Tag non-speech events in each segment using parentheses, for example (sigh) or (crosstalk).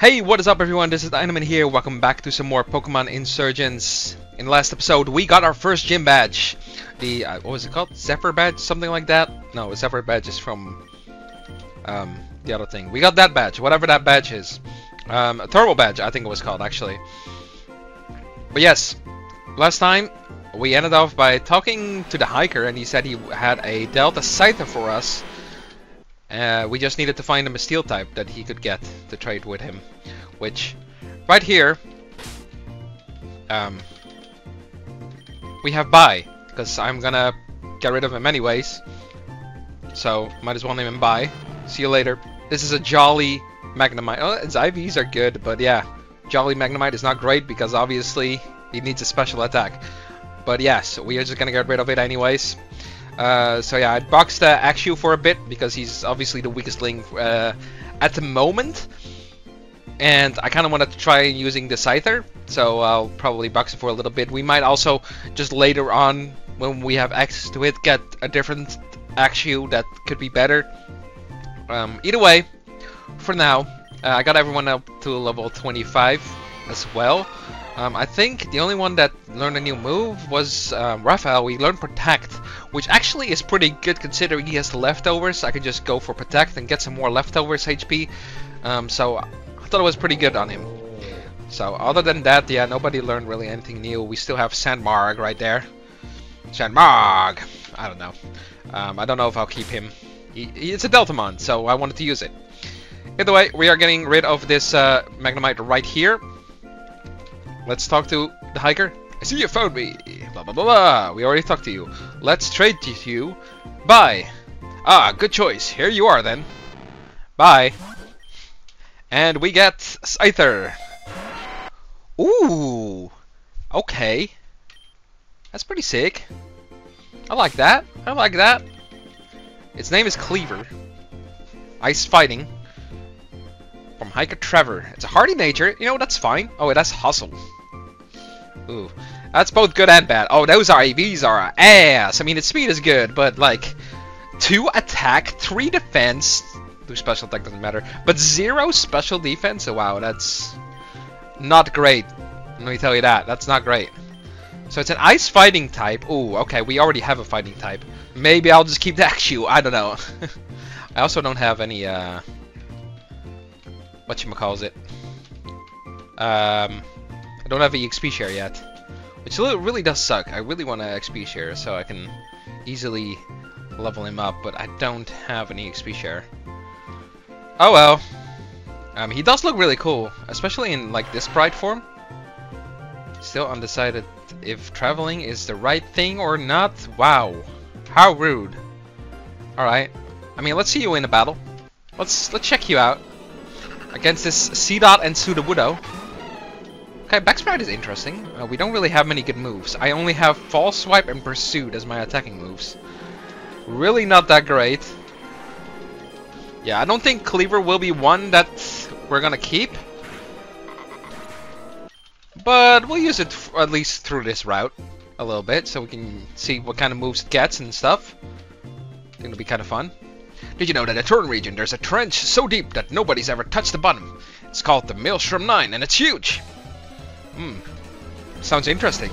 Hey, what is up everyone? This is Dinomen here. Welcome back to some more Pokemon Insurgence. In the last episode, we got our first gym badge. The, uh, what was it called? Zephyr badge? Something like that? No, Zephyr badge is from um, the other thing. We got that badge, whatever that badge is. Um, a Turbo badge, I think it was called, actually. But yes, last time we ended off by talking to the hiker and he said he had a Delta Scyther for us. Uh, we just needed to find him a steel type that he could get to trade with him. Which, right here, um, we have Bai, because I'm gonna get rid of him anyways. So, might as well name him Bai. See you later. This is a Jolly Magnemite. Oh, its IVs are good, but yeah, Jolly Magnemite is not great because obviously he needs a special attack. But yes, we are just gonna get rid of it anyways. Uh, so yeah, I boxed Axew for a bit because he's obviously the weakest link uh, at the moment. And I kind of wanted to try using the Scyther, so I'll probably box it for a little bit. We might also just later on, when we have access to it, get a different Axew that could be better. Um, either way, for now, uh, I got everyone up to level 25 as well. Um, I think the only one that learned a new move was um, Raphael. We learned Protect, which actually is pretty good considering he has the leftovers. I can just go for Protect and get some more leftovers HP. Um, so I thought it was pretty good on him. So other than that, yeah, nobody learned really anything new. We still have Sandmarg right there. Sandmarg! I don't know. Um, I don't know if I'll keep him. He, he, it's a Deltamon, so I wanted to use it. Either way, we are getting rid of this uh, Magnemite right here. Let's talk to the hiker. I see you found me. Blah blah blah blah. We already talked to you. Let's trade to you. Bye. Ah, good choice. Here you are then. Bye. And we get Scyther. Ooh. Okay. That's pretty sick. I like that. I like that. Its name is Cleaver. Ice Fighting. From Hiker Trevor. It's a hardy nature. You know, that's fine. Oh, it has Hustle. Ooh. That's both good and bad. Oh, those IVs are ass. I mean, its speed is good, but like, two attack, three defense, two special attack doesn't matter, but zero special defense. Oh, wow, that's not great. Let me tell you that. That's not great. So it's an ice fighting type. Ooh, okay, we already have a fighting type. Maybe I'll just keep the (laughs) Axew. I don't know. (laughs) I also don't have any, uh... Whatchamacalls it? Um... Don't have an EXP share yet. Which really does suck. I really want an XP share so I can easily level him up, but I don't have an EXP share. Oh well. Um, he does look really cool, especially in like this sprite form. Still undecided if traveling is the right thing or not. Wow. How rude. Alright. I mean, let's see you in a battle. Let's let's check you out. Against this C-Dot and Sudowoodo. Okay, Backsprite is interesting. Uh, we don't really have many good moves. I only have False Swipe and Pursuit as my attacking moves. Really not that great. Yeah, I don't think Cleaver will be one that we're gonna keep. But we'll use it at least through this route a little bit so we can see what kind of moves it gets and stuff. I think it'll be kind of fun. Did you know that in the Torren region there's a trench so deep that nobody's ever touched the bottom? It's called the Maelstrom 9 and it's huge! Hmm. Sounds interesting.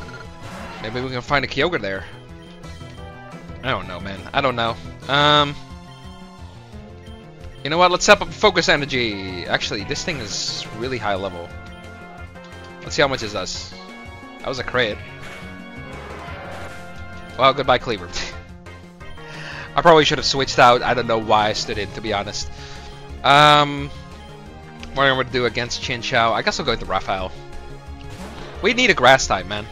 Maybe we can find a Kyogre there. I don't know, man. I don't know. Um... You know what? Let's set up focus energy. Actually, this thing is really high level. Let's see how much is does. That was a crit. Well, goodbye, Cleaver. (laughs) I probably should have switched out. I don't know why I stood in, to be honest. Um, what am I going to do against Chinchou? I guess I'll go with the Raphael. We need a grass type, man.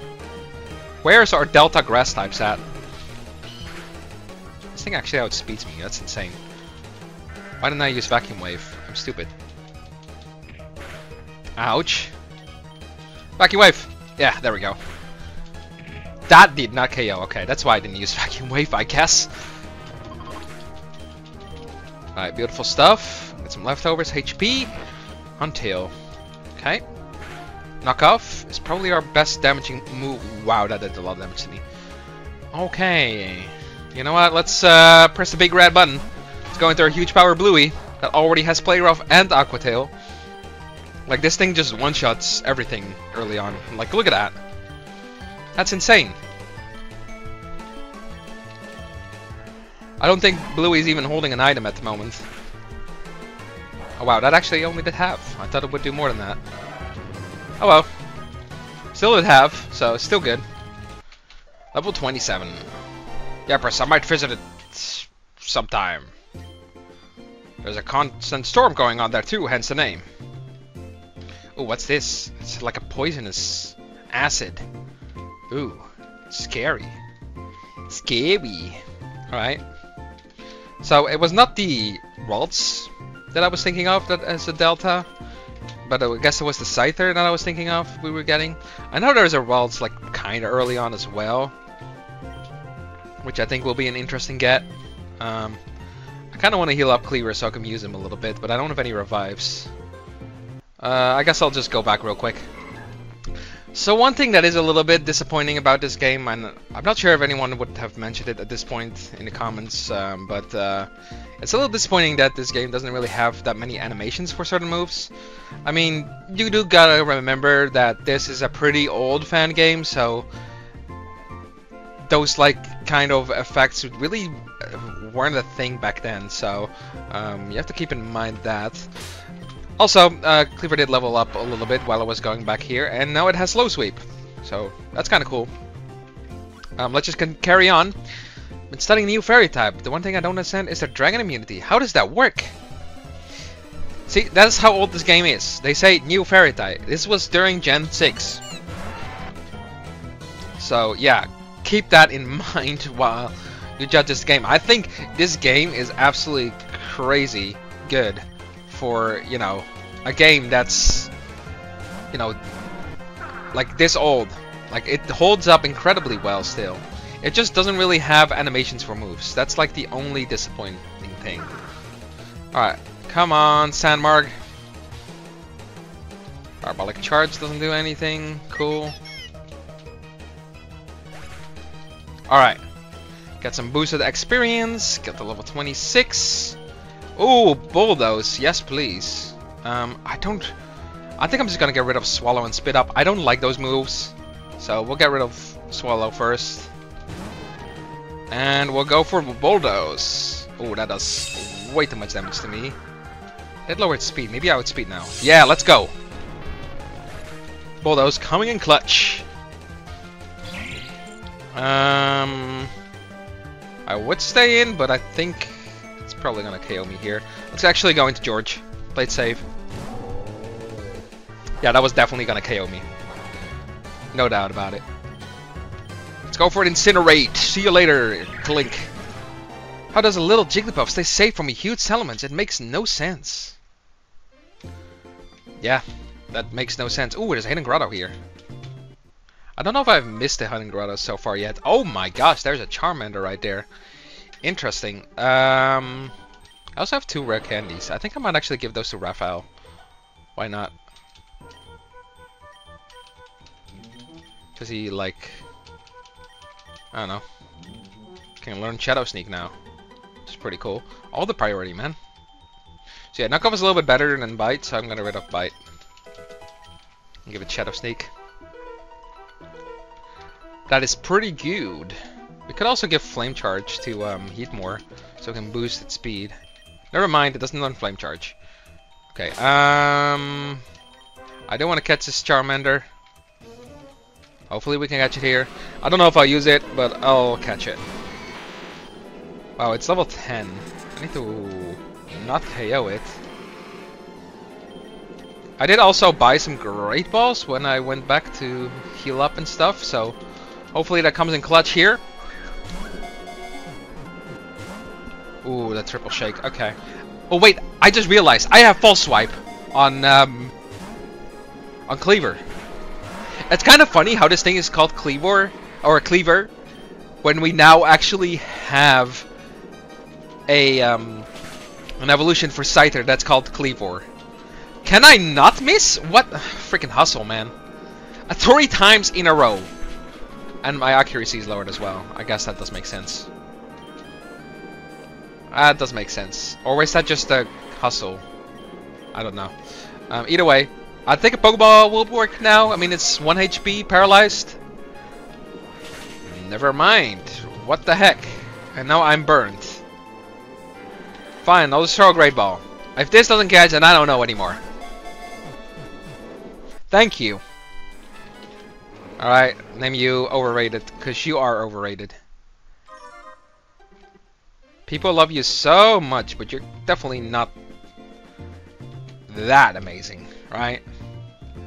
Where's our Delta grass types at? This thing actually outspeeds me. That's insane. Why didn't I use Vacuum Wave? I'm stupid. Ouch. Vacuum Wave! Yeah, there we go. That did not KO. Okay, that's why I didn't use (laughs) Vacuum Wave, I guess. Alright, beautiful stuff. Get some leftovers. HP. Huntail. Okay. Knockoff is probably our best damaging move. Wow, that did a lot of damage to me. Okay. You know what? Let's uh, press the big red button. Let's go into our huge power Bluey that already has Play Rough and Aqua Tail. Like this thing just one-shots everything early on. Like look at that. That's insane. I don't think Bluey's even holding an item at the moment. Oh wow, that actually only did half. I thought it would do more than that. Oh well. Still did half, so it's still good. Level 27. Yeah, Press, I might visit it sometime. There's a constant storm going on there too, hence the name. Oh, what's this? It's like a poisonous acid. Ooh, scary. Scary. Alright. So it was not the Ralts that I was thinking of that as a Delta, but I guess it was the Scyther that I was thinking of we were getting. I know there's a Ralts like kinda early on as well, which I think will be an interesting get. Um, I kinda want to heal up Cleaver so I can use him a little bit, but I don't have any revives. Uh, I guess I'll just go back real quick. So one thing that is a little bit disappointing about this game, and I'm not sure if anyone would have mentioned it at this point in the comments, um, but uh, it's a little disappointing that this game doesn't really have that many animations for certain moves. I mean, you do gotta remember that this is a pretty old fan game, so those like kind of effects really weren't a thing back then, so um, you have to keep in mind that. Also, uh, Cleaver did level up a little bit while I was going back here, and now it has slow sweep. So, that's kind of cool. Um, let's just carry on. Been studying new fairy type. The one thing I don't understand is their dragon immunity. How does that work? See, that's how old this game is. They say new fairy type. This was during Gen 6. So, yeah, keep that in (laughs) mind while you judge this game. I think this game is absolutely crazy good for, you know, a game that's, you know, like this old. Like, it holds up incredibly well still. It just doesn't really have animations for moves. That's like the only disappointing thing. Alright, come on, Sandmarg. Parabolic Charge doesn't do anything. Cool. Alright. Got some boosted experience. Got the level 26. Oh, bulldoze. Yes, please. Um, I don't... I think I'm just gonna get rid of Swallow and Spit Up. I don't like those moves. So we'll get rid of Swallow first. And we'll go for Bulldoze. Oh, that does way too much damage to me. It lowered speed. Maybe I would speed now. Yeah, let's go. Bulldoze coming in clutch. Um, I would stay in, but I think probably gonna KO me here. Let's actually go into George. Play it safe. Yeah, that was definitely gonna KO me. No doubt about it. Let's go for it, Incinerate! See you later, Klink. How does a little Jigglypuff stay safe from a huge Salamence? It makes no sense. Yeah, that makes no sense. Ooh, there's a Hidden Grotto here. I don't know if I've missed a Hidden Grotto so far yet. Oh my gosh, there's a Charmander right there. Interesting. Um, I also have two rare candies. I think I might actually give those to Raphael. Why not? Because he, like... I don't know. Can learn Shadow Sneak now. Which is pretty cool. All the priority, man. So yeah, Knockoff is a little bit better than Bite, so I'm gonna rid of Bite. And give it Shadow Sneak. That is pretty good. Could also give Flame Charge to um, Heatmor, so it can boost its speed. Never mind, it doesn't learn Flame Charge. Okay, um... I don't want to catch this Charmander. Hopefully we can catch it here. I don't know if I'll use it, but I'll catch it. Wow, it's level 10. I need to not KO it. I did also buy some Great Balls when I went back to heal up and stuff, so hopefully that comes in clutch here. Ooh, the triple shake. Okay. Oh wait, I just realized I have false swipe on um on Cleaver. It's kind of funny how this thing is called Cleaver or Cleaver when we now actually have a um an evolution for Scyther that's called Kleavor. Can I not miss? What freaking hustle, man. Uh, three times in a row. And my accuracy is lowered as well. I guess that does make sense. That does make sense. Or is that just a hustle? I don't know. Um, either way, I think a Pokeball will work now. I mean, it's 1 HP, paralyzed. Never mind. What the heck? And now I'm burned. Fine, I'll just throw a Great Ball. If this doesn't catch, then I don't know anymore. Thank you. Alright, name you overrated, because you are overrated. People love you so much, but you're definitely not that amazing, right?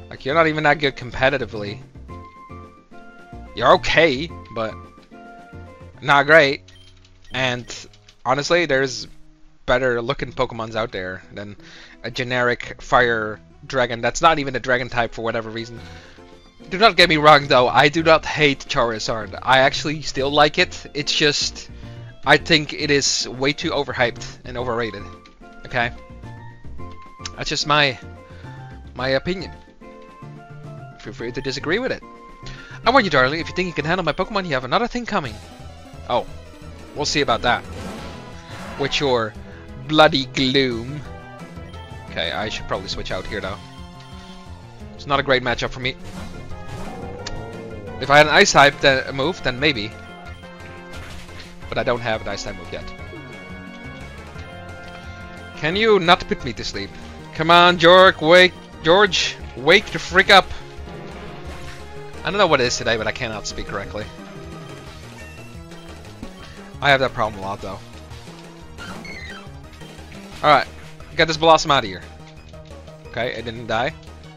Like, you're not even that good competitively. You're okay, but not great. And honestly, there's better looking Pokemons out there than a generic fire dragon that's not even a dragon type for whatever reason. Do not get me wrong though, I do not hate Charizard. I actually still like it. It's just I think it is way too overhyped and overrated. Okay? That's just my my opinion. Feel free to disagree with it. I warn you, darling, if you think you can handle my Pokemon, you have another thing coming. Oh, we'll see about that. With your bloody gloom. Okay, I should probably switch out here, though. It's not a great matchup for me. If I had an Ice type move, then maybe. But I don't have an Ice type move yet. Can you not put me to sleep? Come on, George, wake, George, wake the frick up. I don't know what it is today, but I cannot speak correctly. I have that problem a lot, though. Alright, get this Blossom out of here. Okay, it didn't die.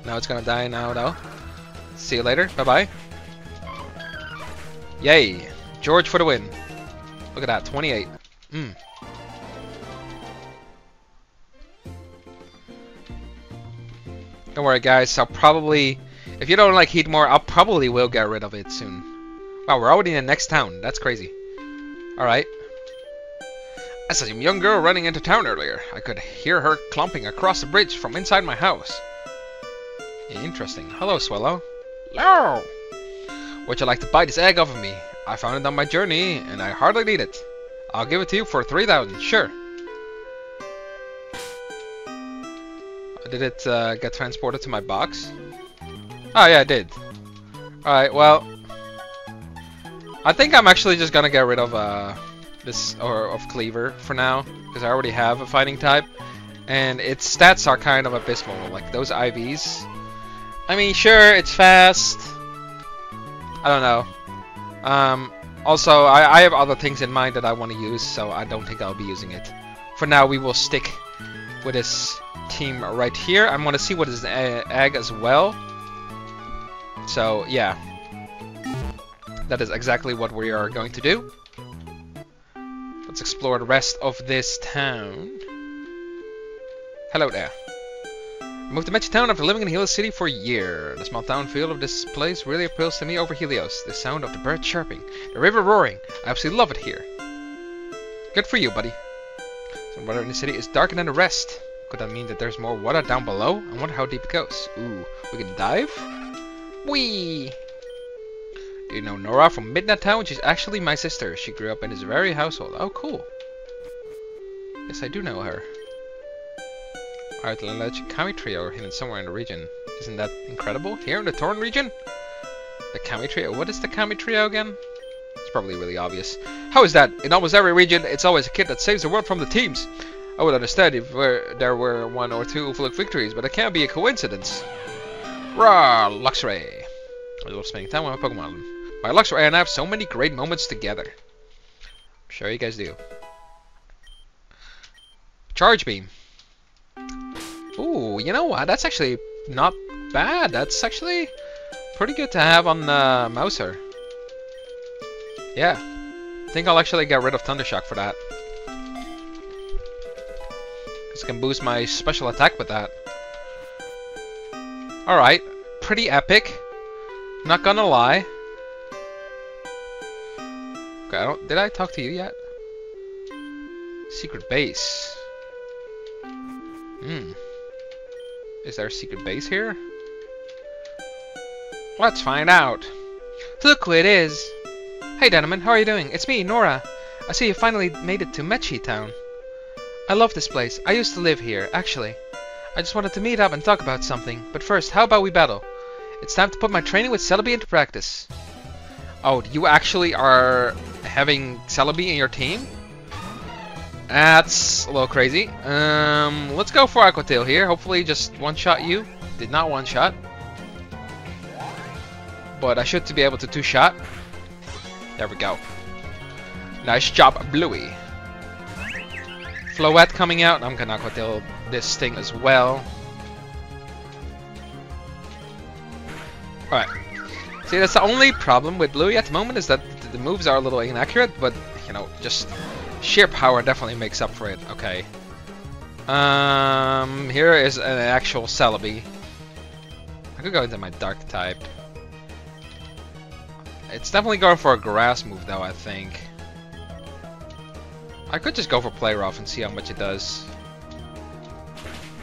Now it's gonna die now, though. See you later. Bye-bye. Yay! George for the win. Look at that, 28. Hmm. Don't worry, guys. I'll probably... If you don't like Heatmor, I'll probably will get rid of it soon. Wow, we're already in the next town. That's crazy. Alright. I saw some young girl running into town earlier. I could hear her clumping across the bridge from inside my house. Interesting. Hello, Swallow. Hello! Would you like to buy this egg off of me? I found it on my journey, and I hardly need it. I'll give it to you for 3,000, sure. Did it uh, get transported to my box? Oh yeah, it did. Alright, well... I think I'm actually just gonna get rid of uh, this or of Cleaver for now because I already have a fighting type and its stats are kind of abysmal like those IVs I mean sure it's fast I don't know um, also I, I have other things in mind that I want to use so I don't think I'll be using it. For now we will stick with this team right here. I want to see what is egg as well. So yeah. That is exactly what we are going to do. Let's explore the rest of this town. Hello there. I moved to Metchi Town after living in Helios City for a year. The small town feel of this place really appeals to me over Helios. The sound of the birds chirping, the river roaring. I absolutely love it here. Good for you, buddy. Some water in the city is darker than the rest. Could that mean that there's more water down below? I wonder how deep it goes. Ooh, we can dive? Whee! Do you know Nora from Midna Town? She's actually my sister. She grew up in this very household. Oh, cool. Yes, I do know her. Alright, the alleged Kami trio are hidden somewhere in the region. Isn't that incredible? Here in the Torren region? The Kami trio? What is the Kami trio again? It's probably really obvious. How is that? In almost every region, it's always a kid that saves the world from the teams. I would understand if there were one or two Fluke victories, but it can't be a coincidence. Rah, Luxray. I love spending time with my Pokemon. My Luxray and I have so many great moments together. I'm sure you guys do. Charge Beam. Ooh, you know what? That's actually not bad. That's actually pretty good to have on uh, Mouser. Yeah. I think I'll actually get rid of Thundershock for that. Because I can boost my special attack with that. Alright. Pretty epic. Not gonna lie. Okay, I did I talk to you yet? Secret base. Hmm. Is there a secret base here? Let's find out. Look who it is. Hey, gentlemen, how are you doing? It's me, Nora. I see you finally made it to Metchi Town. I love this place. I used to live here, actually. I just wanted to meet up and talk about something. But first, how about we battle? It's time to put my training with Celebi into practice. Oh, you actually are having Celebi in your team? That's a little crazy. Um, let's go for Aqua Tail here. Hopefully just one-shot you. Did not one-shot. But I should to be able to two-shot. There we go. Nice job, Bluey. Floette coming out. I'm gonna Aqua Tail this thing as well. Alright. See, that's the only problem with Bluey at the moment is that the moves are a little inaccurate, but, you know, just sheer power definitely makes up for it. Okay. Um, here is an actual Celebi. I could go into my Dark type. It's definitely going for a grass move though, I think. I could just go for Play Rough and see how much it does.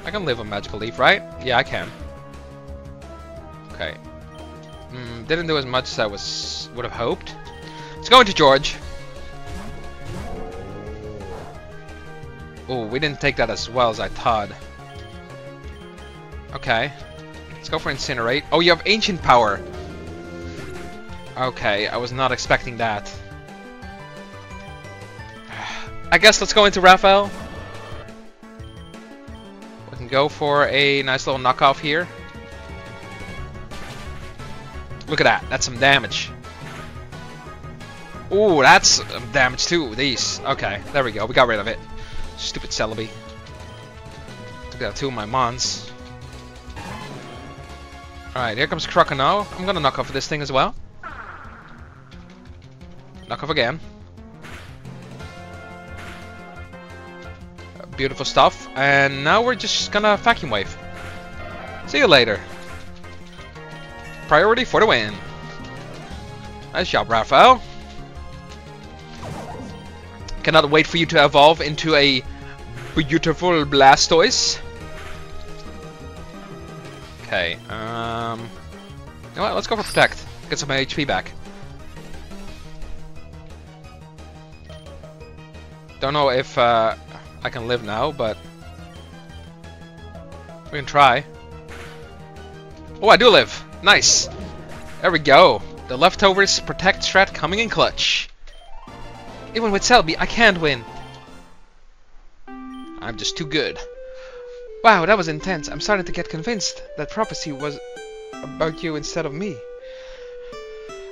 I can live a Magical Leaf, right? Yeah, I can. Okay. Mm, didn't do as much as I was would have hoped. Let's go into George. Oh, we didn't take that as well as I thought. Okay. Let's go for Incinerate. Oh, you have Ancient Power. Okay, I was not expecting that. (sighs) I guess let's go into Raphael. We can go for a nice little knockoff here. Look at that. That's some damage. Ooh, that's damage too. These. Okay, there we go. We got rid of it. Stupid Celebi. Took out two of my Mons. Alright, here comes Croconaw. I'm gonna knock off this thing as well. Knock off again. Beautiful stuff. And now we're just gonna vacuum wave. See you later. Priority for the win. Nice job, Raphael. Cannot wait for you to evolve into a beautiful Blastoise. Okay, um... You know what, let's go for Protect. Get some HP back. Don't know if uh, I can live now, but... We can try. Oh, I do live! Nice! There we go. The leftovers protect strat coming in clutch. Even with Celebi, I can't win. I'm just too good. Wow, that was intense. I'm starting to get convinced that prophecy was about you instead of me.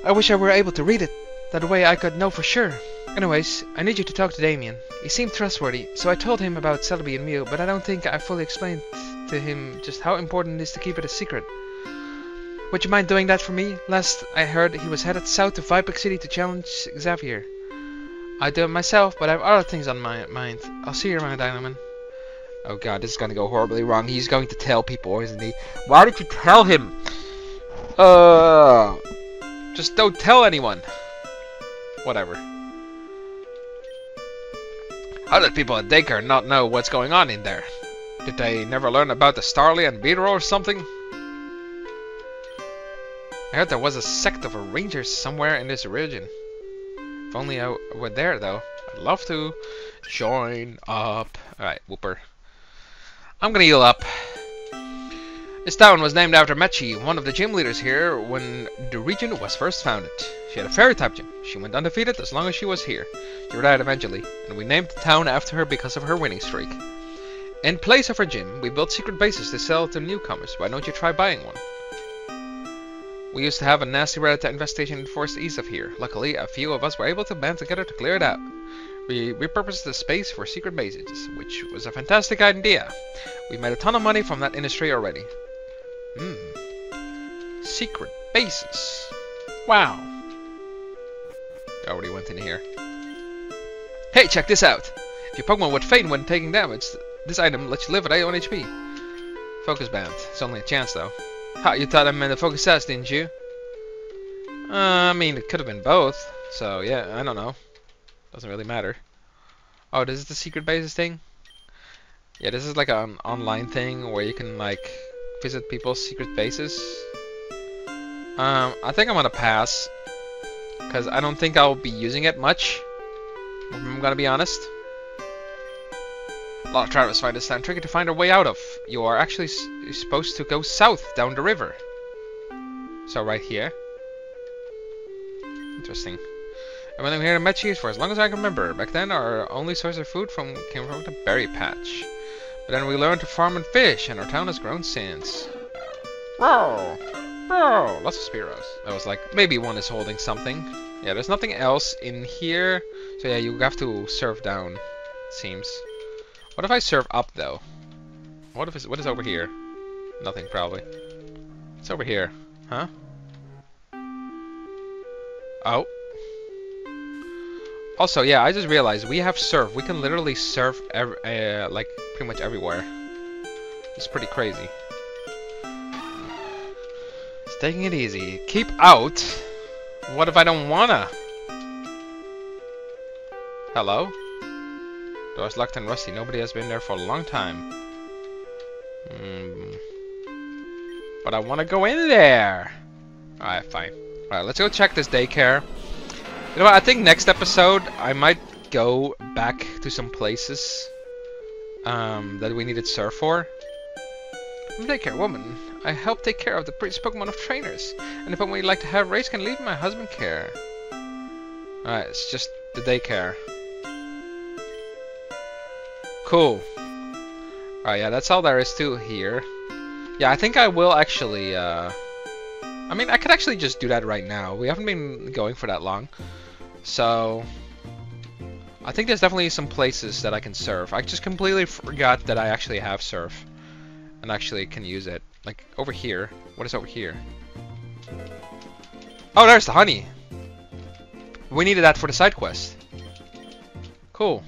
I wish I were able to read it. That way I could know for sure. Anyways, I need you to talk to Damien. He seemed trustworthy, so I told him about Celebi and Mew, but I don't think I fully explained to him just how important it is to keep it a secret. Would you mind doing that for me? Last I heard, he was headed south to Vipik City to challenge Xavier. I'd do it myself, but I have other things on my mind. I'll see you around, Dinomen. Oh god, this is gonna go horribly wrong. He's going to tell people, isn't he? Why did you tell him? Uh, just don't tell anyone. Whatever. How did people at Dacre not know what's going on in there? Did they never learn about the Starly and Beetle or something? I heard there was a sect of rangers somewhere in this region. If only I were there, though. I'd love to join up. Alright, Wooper. I'm gonna heal up. This town was named after Metchi, one of the gym leaders here when the region was first founded. She had a fairy type gym. She went undefeated as long as she was here. She retired eventually, and we named the town after her because of her winning streak. In place of her gym, we built secret bases to sell to newcomers. Why don't you try buying one? We used to have a nasty rat infestation in forest east of here. Luckily, a few of us were able to band together to clear it out. We repurposed the space for secret bases, which was a fantastic idea. We made a ton of money from that industry already. Hmm. Secret bases. Wow. I already went in here. Hey, check this out! If your Pokemon would faint when taking damage, this item lets you live at 8 HP. Focus Band. It's only a chance though. Ha, you thought I meant the Focus Sash, didn't you? Uh, I mean, it could have been both. So, yeah, I don't know. Doesn't really matter. Oh, this is the secret bases thing? Yeah, this is like an online thing where you can, like, visit people's secret bases. Um, I think I'm gonna pass. Because I don't think I'll be using it much. I'm gonna be honest. A lot of travelers find this town tricky to find a way out of. You are actually supposed to go south down the river. So right here. Interesting. I've been here to met cheese for as long as I can remember. Back then, our only source of food from came from the berry patch. But then we learned to farm and fish, and our town has grown since. Whoa! Whoa! Lots of Spearows. I was like, maybe one is holding something. Yeah, there's nothing else in here. So yeah, you have to surf down, it seems. What if I surf up, though? What if it's, what is over here? Nothing, probably. It's over here. Huh? Oh. Also, yeah, I just realized we have surf. We can literally surf uh, like pretty much everywhere. It's pretty crazy. It's taking it easy. Keep out. What if I don't wanna? Hello? Door's locked and rusty. Nobody has been there for a long time. Hmm. But I want to go in there. Alright, fine. Alright, let's go check this daycare. You know what, I think next episode I might go back to some places um, that we needed surf for. Daycare woman. I help take care of the prettiest Pokemon of trainers. And if we'd like to have race, can leave my husband care. Alright, it's just the daycare. Cool. Alright, yeah, that's all there is to here. Yeah, I think I will actually, uh... I mean, I could actually just do that right now. We haven't been going for that long. So, I think there's definitely some places that I can surf. I just completely forgot that I actually have surf. And actually can use it. Like, over here. What is over here? Oh, there's the honey. We needed that for the side quest. Cool.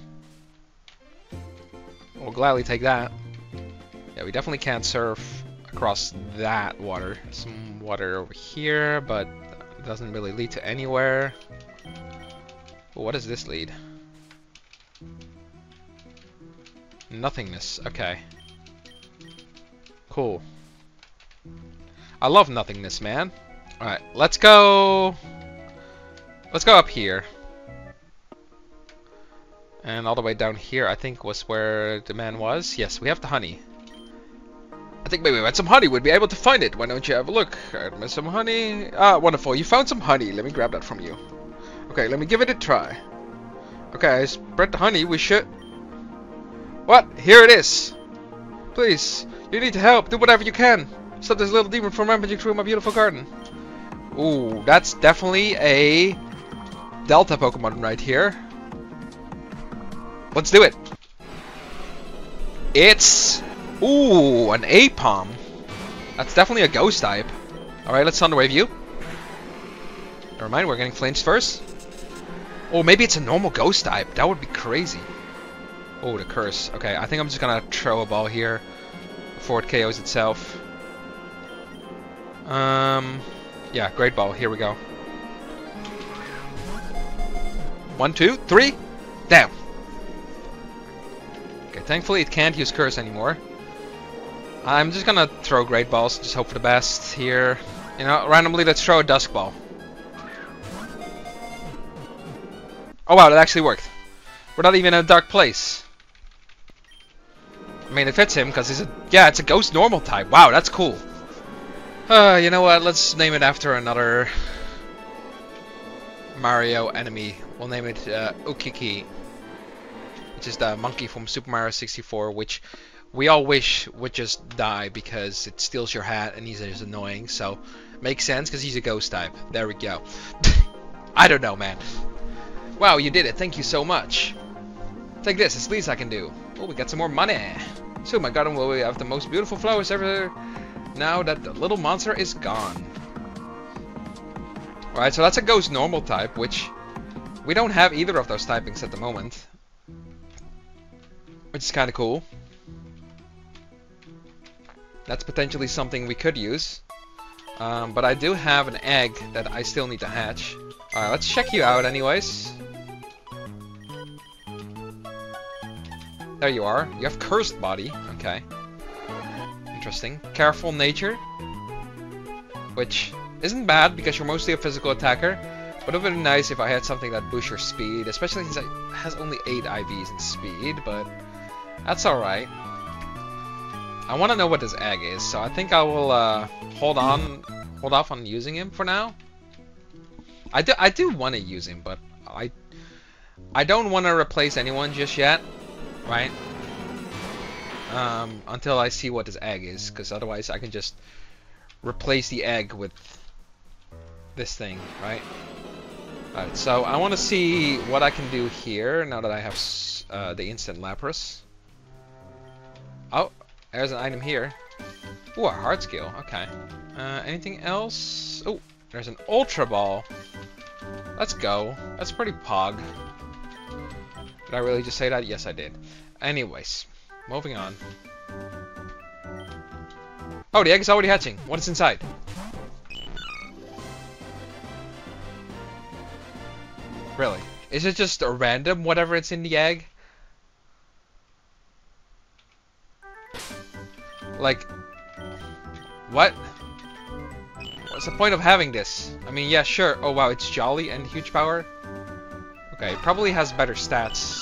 We'll gladly take that. Yeah, we definitely can't surf across that water. Some water over here, but it doesn't really lead to anywhere. What does this lead? Nothingness. Okay. Cool. I love nothingness, man. Alright, let's go... Let's go up here. And all the way down here, I think, was where the man was. Yes, we have the honey. I think maybe we had some honey. We'd be able to find it. Why don't you have a look? I Right, some honey. Ah, wonderful. You found some honey. Let me grab that from you. Okay, let me give it a try. Okay, I spread the honey. We should... What? Here it is. Please, you need to help. Do whatever you can. Stop this little demon from rampaging through my beautiful garden. Ooh, that's definitely a Delta Pokemon right here. Let's do it. It's... Ooh, an Aipom. That's definitely a Ghost type. Alright, let's Thunderwave you. Never mind, we're getting flinched first. Oh, maybe it's a normal Ghost type. That would be crazy. Oh, the curse. Okay, I think I'm just gonna throw a ball here before it KOs itself. Um, yeah, great ball. Here we go. One, two, three. Damn. Okay, thankfully it can't use curse anymore. I'm just gonna throw great balls, just hope for the best here. You know, randomly let's throw a dusk ball. Oh wow, that actually worked. We're not even in a dark place. I mean, it fits him because he's a... Yeah, it's a ghost normal type. Wow, that's cool. Uh, you know what? Let's name it after another Mario enemy. We'll name it uh, Ukiki, which is the monkey from Super Mario 64, which we all wish would just die because it steals your hat and he's just annoying. So, makes sense because he's a ghost type. There we go. (laughs) I don't know, man. Wow, you did it. Thank you so much. Take this. It's least I can do. Oh, we got some more money. So my garden will have the most beautiful flowers ever now that the little monster is gone. Alright, so that's a ghost normal type, which we don't have either of those typings at the moment. Which is kind of cool. That's potentially something we could use. Um, but I do have an egg that I still need to hatch. Alright, let's check you out anyways. There you are. You have cursed body. Okay. Interesting. Careful nature. Which isn't bad because you're mostly a physical attacker. But it would be nice if I had something that boosts your speed, especially since it has only 8 IVs in speed, but That's alright. I want to know what this egg is, so I think I will uh, hold on, hold off on using him for now. I do, I do want to use him, but I, I don't want to replace anyone just yet, right? Um, until I see what this egg is, because otherwise I can just replace the egg with this thing, right? Alright, so I want to see what I can do here now that I have uh, the instant Lapras. Oh, there's an item here. Ooh, a Heart Scale. Okay. Uh, anything else? Oh, there's an Ultra Ball. Let's go. That's pretty pog. Did I really just say that? Yes, I did. Anyways, moving on. Oh, the egg is already hatching. What is inside? Really? Is it just a random whatever it's in the egg? Like, what? What's the point of having this? I mean, yeah, sure. Oh wow, it's jolly and huge power. Okay, probably has better stats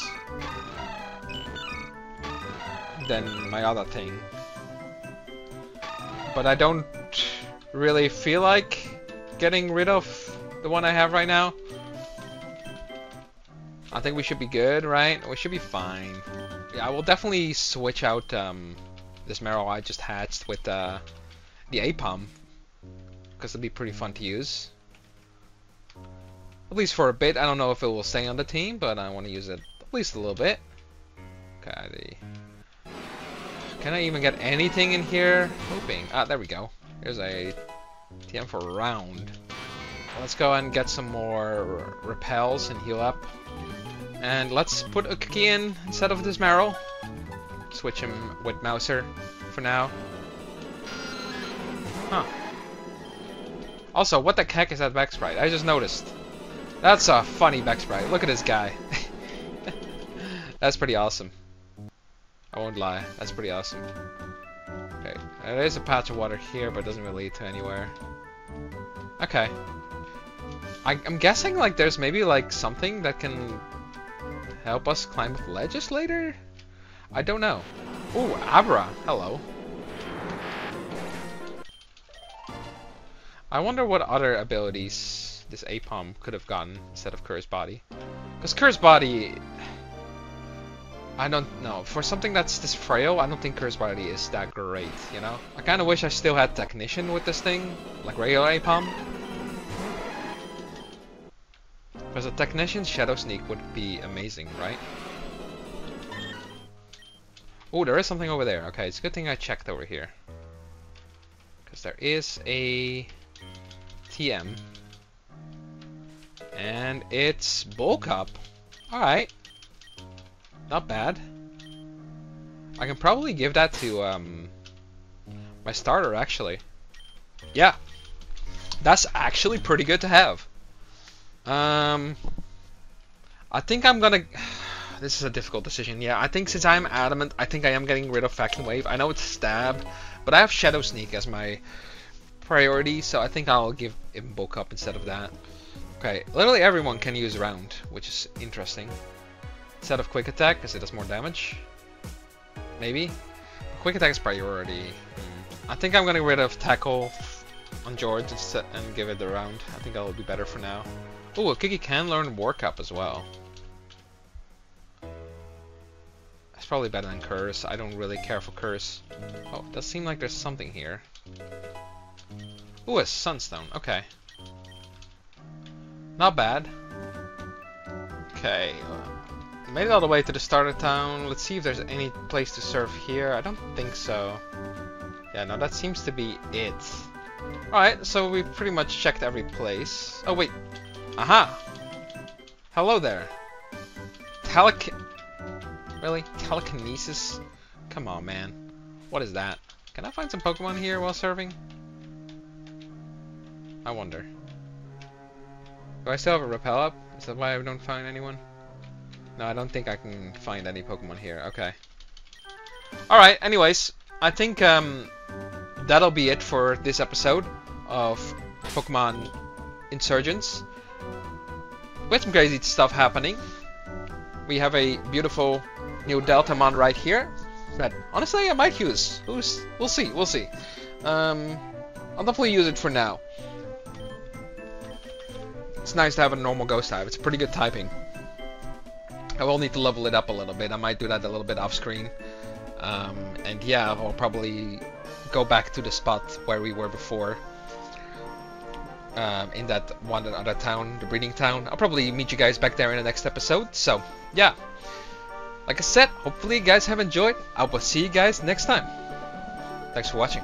than my other thing. But I don't really feel like getting rid of the one I have right now. I think we should be good, right? We should be fine. Yeah, I will definitely switch out um, this Marill I just hatched with uh, the Aipom. Because it'll be pretty fun to use. At least for a bit. I don't know if it will stay on the team, but I want to use it at least a little bit. Okay. Can I even get anything in here? Hoping. Ah, there we go. Here's a TM for round. Let's go and get some more repels and heal up. And let's put a cookie in instead of this Marill switch him with Mouser for now. Huh. Also, what the heck is that back sprite? I just noticed. That's a funny back sprite. Look at this guy. (laughs) That's pretty awesome. I won't lie. That's pretty awesome. Okay. There is a patch of water here, but it doesn't really lead to anywhere. Okay. I, am guessing like there's maybe like something that can help us climb ledges later? I don't know. Ooh, Abra. Hello. I wonder what other abilities this Aipom could have gotten instead of Curse Body. Because Curse Body... I don't know. For something that's this frail, I don't think Curse Body is that great, you know? I kind of wish I still had Technician with this thing, like regular Aipom. Because a Technician Shadow Sneak would be amazing, right? Oh, there is something over there. Okay, it's a good thing I checked over here. Because there is a TM. And it's bulk up. Alright. Not bad. I can probably give that to um, my starter, actually. Yeah. That's actually pretty good to have. Um, I think I'm gonna this is a difficult decision. Yeah, I think since I'm adamant, I think I am getting rid of Vacuum Wave. I know it's Stab, but I have Shadow Sneak as my priority, so I think I'll give him Bulk Up instead of that. Okay, literally everyone can use Round, which is interesting. Instead of Quick Attack, because it does more damage. Maybe? Quick Attack is priority. Hmm. I think I'm gonna rid of Tackle on George and give it the Round. I think that'll be better for now. Oh, Kiki can learn Work Up as well. Probably better than Curse. I don't really care for Curse. Oh, does seem like there's something here. Ooh, a Sunstone. Okay. Not bad. Okay. Uh, made it all the way to the starter town. Let's see if there's any place to surf here. I don't think so. Yeah, no, that seems to be it. Alright, so we pretty much checked every place. Oh, wait. Aha! Hello there. Talic Really? Telekinesis? Come on, man. What is that? Can I find some Pokemon here while serving? I wonder. Do I still have a repel up? Is that why I don't find anyone? No, I don't think I can find any Pokemon here. Okay. Alright, anyways. I think um, that'll be it for this episode of Pokemon Insurgence. We had some crazy stuff happening. We have a beautiful new Deltamon right here. But honestly I might use. Who's we'll see, we'll see. Um, I'll definitely use it for now. It's nice to have a normal ghost type. It's pretty good typing. I will need to level it up a little bit. I might do that a little bit off screen. Um, and yeah, I'll probably go back to the spot where we were before. Um, in that one other town, the breeding town. I'll probably meet you guys back there in the next episode. So, yeah. Like I said, hopefully you guys have enjoyed. I will see you guys next time. Thanks for watching.